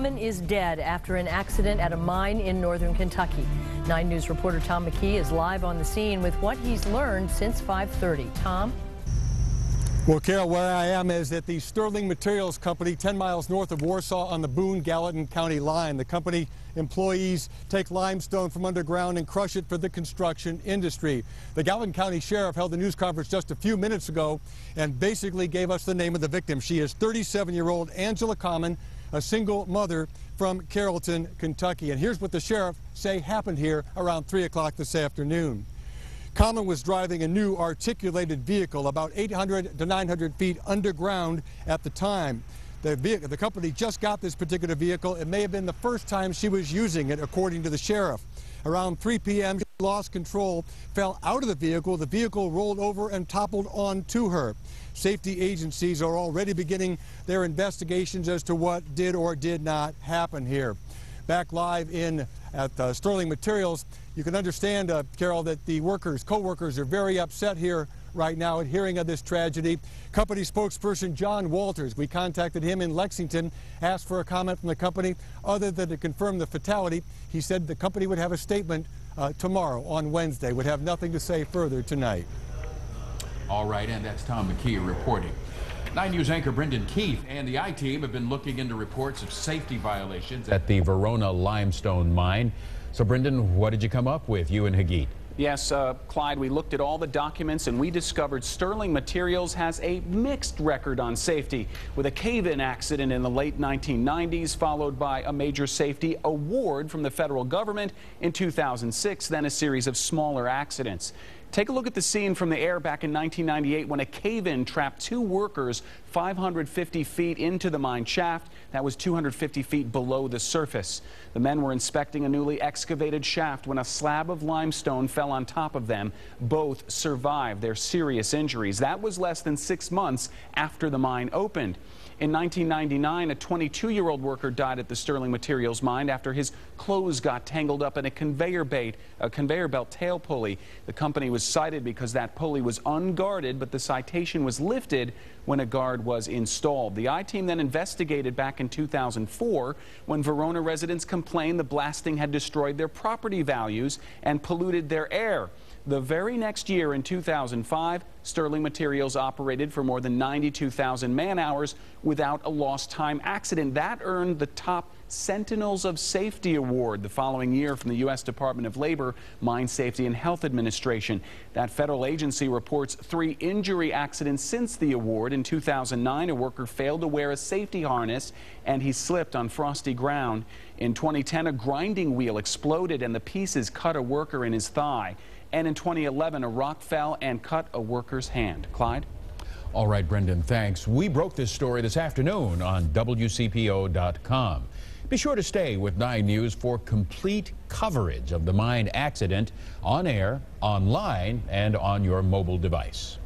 woman is dead after an accident at a mine in northern Kentucky. 9 News reporter Tom McKee is live on the scene with what he's learned since 5:30. Tom? Well, Carol, where I am is at the Sterling Materials Company, 10 miles north of Warsaw on the Boone-Gallatin County line. The company employees take limestone from underground and crush it for the construction industry. The Gallatin County Sheriff held a news conference just a few minutes ago and basically gave us the name of the victim. She is 37-year-old Angela Common, a single mother from Carrollton, Kentucky. And here's what the sheriff say happened here around 3 o'clock this afternoon. Common was driving a new articulated vehicle about 800 to 900 feet underground at the time. The, vehicle, the company just got this particular vehicle. It may have been the first time she was using it, according to the sheriff. Around 3 p.m., she lost control, fell out of the vehicle. The vehicle rolled over and toppled onto her. Safety agencies are already beginning their investigations as to what did or did not happen here back live in at uh, Sterling Materials. You can understand, uh, Carol, that the workers, co-workers are very upset here right now at hearing of this tragedy. Company spokesperson John Walters, we contacted him in Lexington, asked for a comment from the company other than to confirm the fatality. He said the company would have a statement uh, tomorrow on Wednesday, would have nothing to say further tonight. All right, and that's Tom McKee reporting. 9 News anchor Brendan Keefe and the I-Team have been looking into reports of safety violations at the Verona limestone mine. So, Brendan, what did you come up with, you and Hagit? Yes, uh, Clyde, we looked at all the documents and we discovered Sterling Materials has a mixed record on safety with a cave-in accident in the late 1990s followed by a major safety award from the federal government in 2006, then a series of smaller accidents. Take a look at the scene from the air back in 1998 when a cave-in trapped two workers 550 feet into the mine shaft. That was 250 feet below the surface. The men were inspecting a newly excavated shaft when a slab of limestone fell on top of them. Both survived their serious injuries. That was less than six months after the mine opened. In 1999, a 22-year-old worker died at the Sterling Materials mine after his clothes got tangled up in a conveyor belt, a conveyor belt tail pulley. The company was cited because that pulley was unguarded, but the citation was lifted when a guard was installed. The I-team then investigated back in 2004 when Verona residents complained the blasting had destroyed their property values and polluted their air. The very next year in 2005, Sterling Materials operated for more than 92,000 man hours without a lost time accident. That earned the top Sentinels of Safety Award the following year from the U.S. Department of Labor Mine Safety and Health Administration. That federal agency reports three injury accidents since the award. In 2009, a worker failed to wear a safety harness and he slipped on frosty ground. In 2010, a grinding wheel exploded and the pieces cut a worker in his thigh. And in 2011, a rock fell and cut a worker's hand. Clyde? All right, Brendan, thanks. We broke this story this afternoon on WCPO.com. Be sure to stay with 9 News for complete coverage of the mine accident on air, online, and on your mobile device.